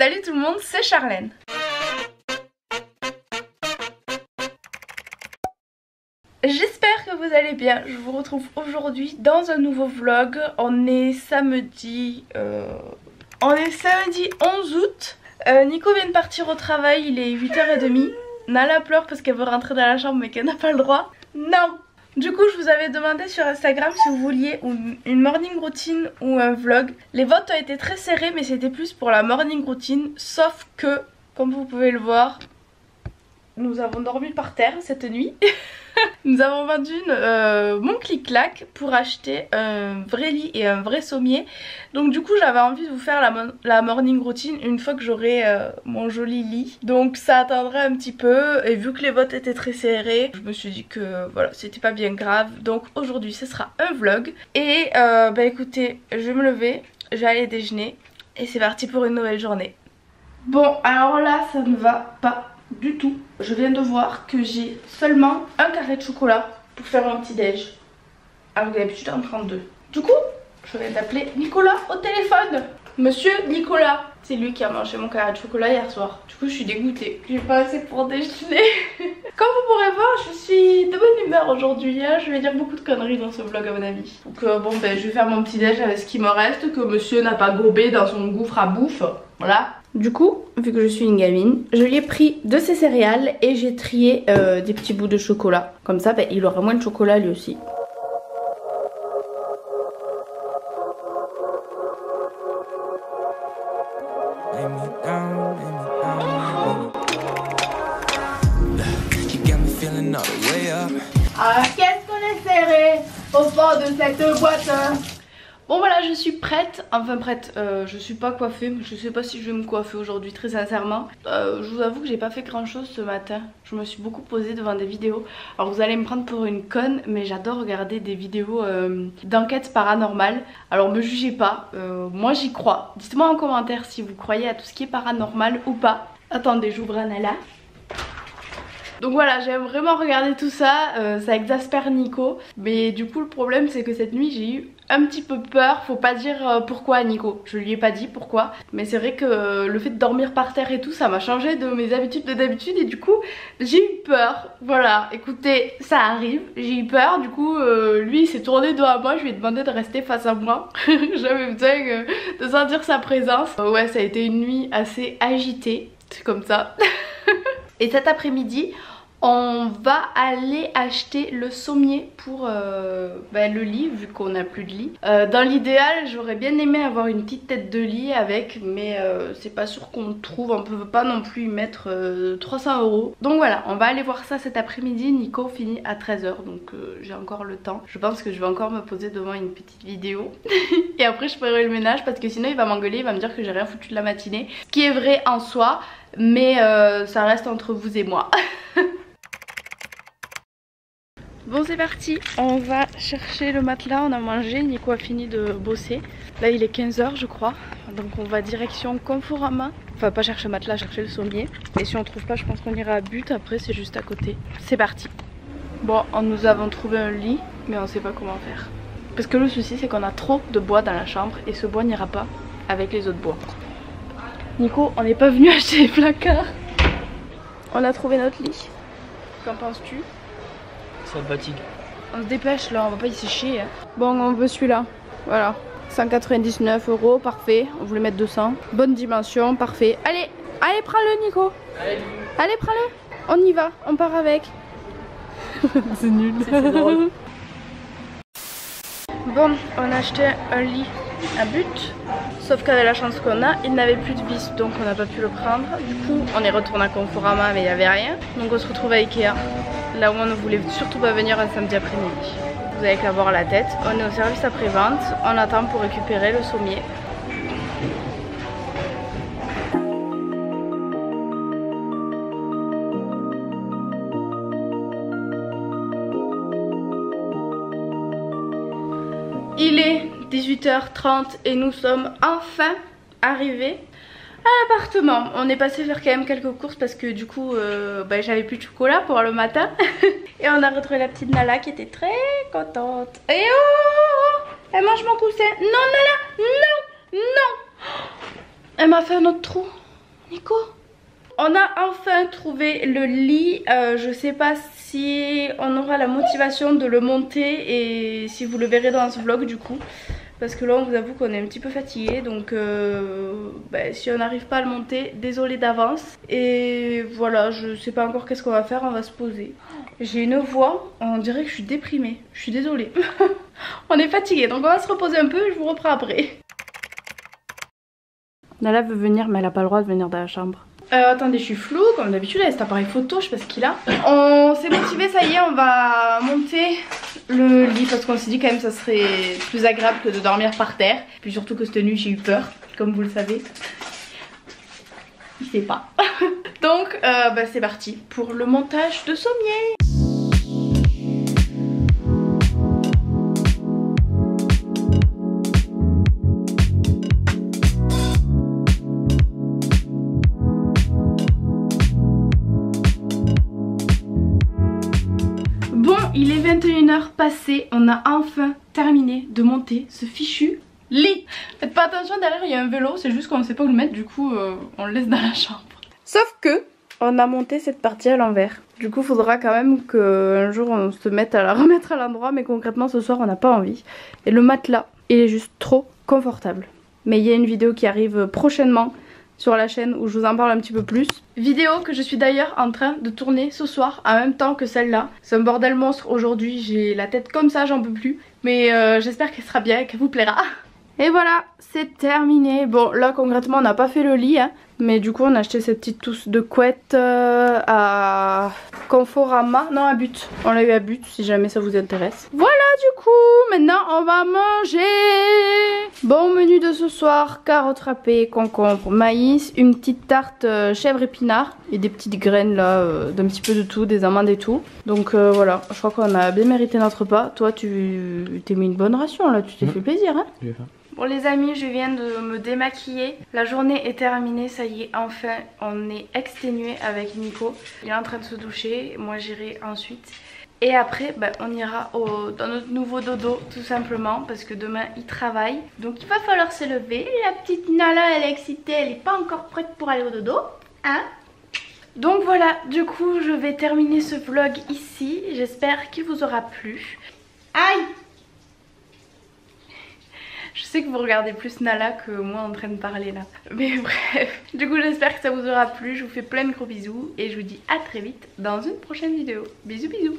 Salut tout le monde, c'est Charlène. J'espère que vous allez bien, je vous retrouve aujourd'hui dans un nouveau vlog. On est samedi... Euh, on est samedi 11 août. Euh, Nico vient de partir au travail, il est 8h30. Nala pleure parce qu'elle veut rentrer dans la chambre mais qu'elle n'a pas le droit. Non du coup je vous avais demandé sur Instagram si vous vouliez une morning routine ou un vlog. Les votes ont été très serrés mais c'était plus pour la morning routine sauf que comme vous pouvez le voir nous avons dormi par terre cette nuit. Nous avons vendu euh, mon clic-clac pour acheter un vrai lit et un vrai sommier. Donc du coup j'avais envie de vous faire la, morning routine une fois que j'aurai euh, mon joli lit. Donc ça attendrait un petit peu et vu que les votes étaient très serrés, je me suis dit que voilà c'était pas bien grave. Donc aujourd'hui ce sera un vlog. Et euh, bah écoutez je vais me lever, je vais aller déjeuner et c'est parti pour une nouvelle journée. Bon alors là ça ne va pas du tout. Je viens de voir que j'ai seulement un carré de chocolat pour faire un petit déj. Alors que d'habitude j'en prends deux. Du coup, je viens d'appeler Nicolas au téléphone. Monsieur Nicolas. C'est lui qui a mangé mon carré de chocolat hier soir. Du coup, je suis dégoûtée. J'ai pas assez pour déjeuner. Comme vous pourrez voir, je suis de bonne humeur aujourd'hui. Hein. Je vais dire beaucoup de conneries dans ce vlog à mon avis. Donc euh, bon, ben je vais faire mon petit déj avec ce qui me reste que monsieur n'a pas gobé dans son gouffre à bouffe. Voilà. Du coup, vu que je suis une gamine, je lui ai pris de ses céréales et j'ai trié euh, des petits bouts de chocolat. Comme ça, ben, il aura moins de chocolat lui aussi. Ah, qu'est-ce qu'on est serré au fond de cette boîte Bon voilà je suis prête, enfin prête, euh, je suis pas coiffée, je sais pas si je vais me coiffer aujourd'hui très sincèrement. Euh, je vous avoue que j'ai pas fait grand chose ce matin, je me suis beaucoup posée devant des vidéos. Alors vous allez me prendre pour une conne mais j'adore regarder des vidéos euh, d'enquête paranormale. Alors me jugez pas, moi j'y crois. Dites-moi en commentaire si vous croyez à tout ce qui est paranormal ou pas. Attendez j'ouvre un. Donc voilà, j'aime vraiment regarder tout ça, euh, ça exaspère Nico. Mais du coup le problème c'est que cette nuit j'ai eu un petit peu peur, faut pas dire euh, pourquoi Nico, je lui ai pas dit pourquoi. Mais c'est vrai que euh, le fait de dormir par terre et tout, ça m'a changé de mes habitudes de d'habitude et du coup j'ai eu peur. Voilà, écoutez, ça arrive, j'ai eu peur, du coup lui il s'est tourné dos à moi, je lui ai demandé de rester face à moi. J'avais besoin de sentir sa présence. ouais, ça a été une nuit assez agitée, c'est comme ça. Et cet après-midi, on va aller acheter le sommier pour euh, ben, le lit vu qu'on n'a plus de lit. Euh, dans l'idéal j'aurais bien aimé avoir une petite tête de lit avec mais euh, c'est pas sûr qu'on trouve, on peut pas non plus y mettre 300 euros. Donc voilà on va aller voir ça cet après-midi, Nico finit à 13h donc j'ai encore le temps. Je pense que je vais encore me poser devant une petite vidéo et après je ferai le ménage parce que sinon il va m'engueuler, il va me dire que j'ai rien foutu de la matinée. Ce qui est vrai en soi mais ça reste entre vous et moi. Bon c'est parti, on va chercher le matelas, on a mangé, Nico a fini de bosser. Là il est 15h je crois, donc on va direction Conforama. Enfin pas chercher le matelas, chercher le sommier. Et si on trouve pas je pense qu'on ira à But, après c'est juste à côté. C'est parti. Bon, nous avons trouvé un lit, mais on sait pas comment faire. Parce que le souci c'est qu'on a trop de bois dans la chambre et ce bois n'ira pas avec les autres bois. Nico, on n'est pas venu acheter les placards. On a trouvé notre lit. Qu'en penses-tu? Ça fatigue. On se dépêche là, on va pas y sécher. Hein. Bon, on veut celui-là. Voilà. 199 euros, parfait. On voulait mettre 200. Bonne dimension, parfait. Allez, allez, prends-le, Nico. Allez, allez prends-le. On y va, on part avec. C'est nul. bon, on a acheté un lit à but. Sauf qu'avec la chance qu'on a, il n'avait plus de vis, donc on n'a pas pu le prendre. Du coup, on est retourné à Conforama, mais il n'y avait rien. Donc on se retrouve à Ikea là où on ne voulait surtout pas venir un samedi après-midi. Vous avez qu'à voir la tête. On est au service après-vente, on attend pour récupérer le sommier. Il est 18h30 et nous sommes enfin arrivés à l'appartement. On est passé faire quand même quelques courses parce que du coup euh, bah, j'avais plus de chocolat pour le matin. et on a retrouvé la petite Nala qui était très contente. Et oh, oh, oh Elle mange mon coussin. Non Nala, non, non Elle m'a fait un autre trou. Nico on a enfin trouvé le lit, euh, je sais pas si on aura la motivation de le monter et si vous le verrez dans ce vlog du coup parce que là on vous avoue qu'on est un petit peu fatigué donc euh, ben, si on n'arrive pas à le monter désolé d'avance. Et voilà je sais pas encore qu'est-ce qu'on va faire on va se poser. J'ai une voix on dirait que je suis déprimée. Je suis désolée. On est fatigué donc on va se reposer un peu je vous reprends après. Nala veut venir mais elle a pas le droit de venir dans la chambre. Euh, attendez, je suis floue, comme d'habitude avec cet appareil photo, je sais pas ce qu'il a. On s'est motivé, ça y est, on va monter le lit parce qu'on s'est dit quand même ça serait plus agréable que de dormir par terre. Puis surtout que cette nuit j'ai eu peur, comme vous le savez. Il sait pas. Donc euh, bah, c'est parti pour le montage de sommier. Il est 21h passé, on a enfin terminé de monter ce fichu lit. Faites pas attention, derrière il y a un vélo, c'est juste qu'on ne sait pas où le mettre, du coup euh, on le laisse dans la chambre. Sauf que on a monté cette partie à l'envers. Du coup faudra quand même qu'un jour on se mette à la remettre à l'endroit, mais concrètement ce soir on n'a pas envie. Et le matelas, il est juste trop confortable. Mais il y a une vidéo qui arrive prochainement sur la chaîne où je vous en parle un petit peu plus. Vidéo que je suis d'ailleurs en train de tourner ce soir en même temps que celle-là. C'est un bordel monstre aujourd'hui, j'ai la tête comme ça, j'en peux plus. Mais euh, j'espère qu'elle sera bien, qu'elle vous plaira. Et voilà, c'est terminé. Bon, là concrètement, on n'a pas fait le lit, hein, mais du coup, on a acheté cette petite tousse de couette euh, à Conforama. Non, à But. On l'a eu à But, si jamais ça vous intéresse. Voilà, du coup, maintenant, on va manger. Bon menu de ce soir, carottes râpées, concombre, maïs, une petite tarte euh, chèvre épinard et des petites graines là, euh, d'un petit peu de tout, des amandes et tout. Donc voilà, je crois qu'on a bien mérité notre repas. Toi, tu t'es mis une bonne ration là, tu t'es mmh. fait plaisir, hein Bon les amis, je viens de me démaquiller. La journée est terminée, ça y est, enfin, on est exténué avec Nico. Il est en train de se doucher, moi j'irai ensuite. Et après, bah, on ira dans notre nouveau dodo tout simplement parce que demain il travaille. Donc il va falloir se lever. La petite Nala, elle est excitée, elle n'est pas encore prête pour aller au dodo. Hein donc voilà, du coup je vais terminer ce vlog ici. J'espère qu'il vous aura plu. Aïe je sais que vous regardez plus Nala que moi en train de parler là. Mais bref, du coup j'espère que ça vous aura plu. Je vous fais plein de gros bisous et je vous dis à très vite dans une prochaine vidéo. Bisous bisous